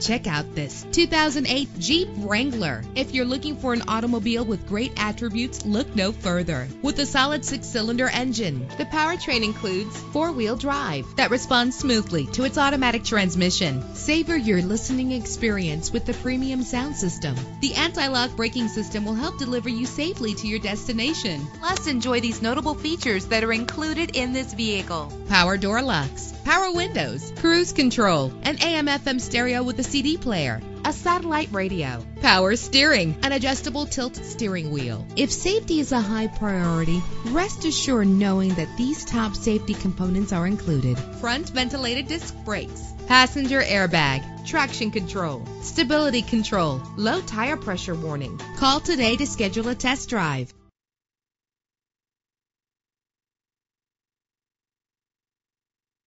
Check out this 2008 Jeep Wrangler. If you're looking for an automobile with great attributes, look no further. With a solid six cylinder engine, the powertrain includes four wheel drive that responds smoothly to its automatic transmission. Savor your listening experience with the premium sound system. The anti lock braking system will help deliver you safely to your destination. Plus, enjoy these notable features that are included in this vehicle power door locks, power windows, cruise control, an AM FM stereo with a CD player, a satellite radio, power steering, an adjustable tilt steering wheel. If safety is a high priority, rest assured knowing that these top safety components are included. Front ventilated disc brakes, passenger airbag, traction control, stability control, low tire pressure warning. Call today to schedule a test drive.